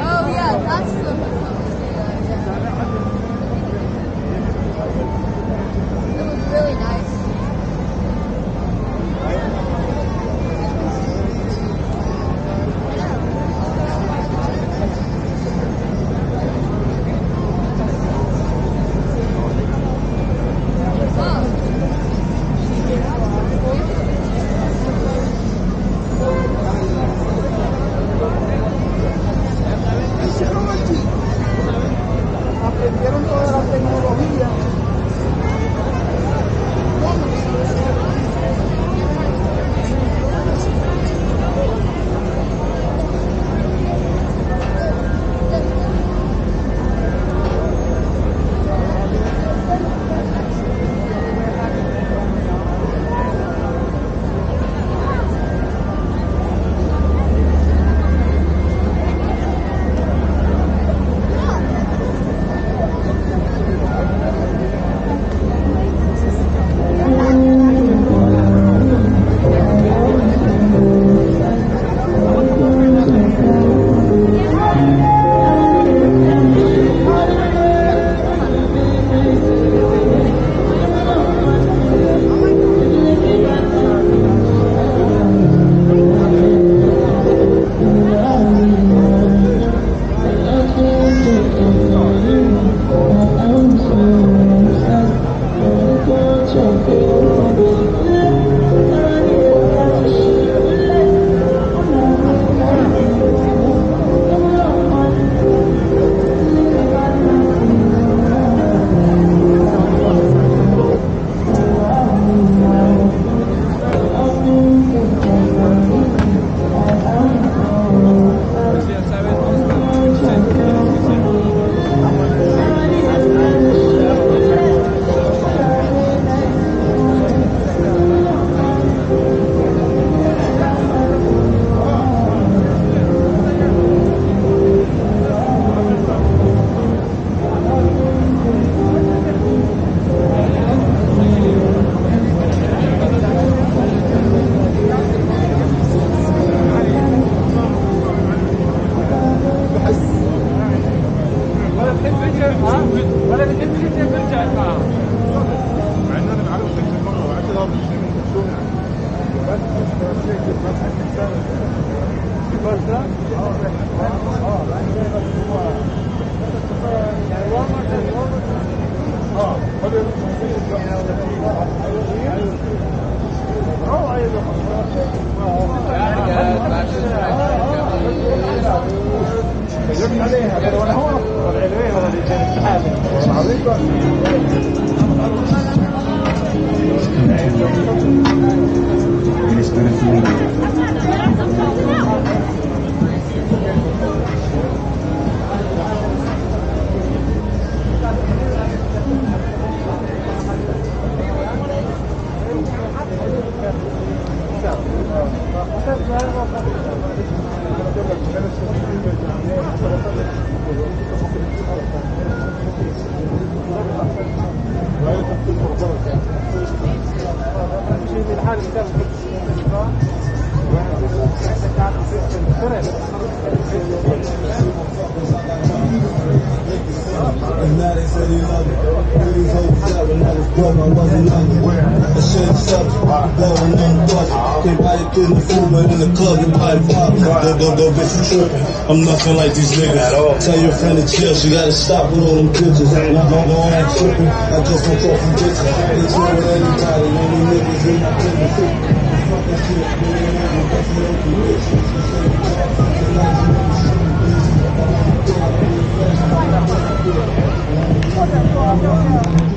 Oh yeah, that's the عليها Thank you. Blowing on the bucket. Can't buy it through the food, but in the club, you buy it pop. Go, go, go, bitch, you tripping. I'm nothing like these niggas. At all. Tell your friend to chill, she gotta stop with all them bitches. No, no, no, I ain't tripping. I just don't talk from bitches. Chill with anybody, only niggas in my business. Shit,